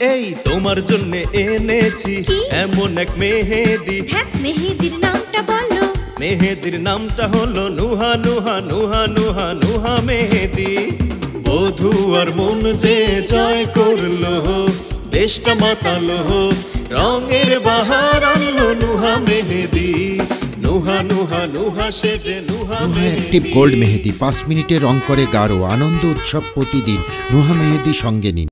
এই তোমার জন্য এনেছি এমন এক মেহেদি। ধ্যাত মেহেদির নামটা বলো। মেহেদির নামটা হলো নুহা নুহা নুহা নুহা নুহা মেহেদি। বধু আর মন যে জয় করল দেশটা মাতালো রঙের বাহার আনলো নুহা মেহেদি। নুহা গোল্ড মেহেদি পাঁচ মিনিটে রং করে গাঢ় আনন্দ উৎসব প্রতিদিন। নুহা মেহেদি সঙ্গে নিন।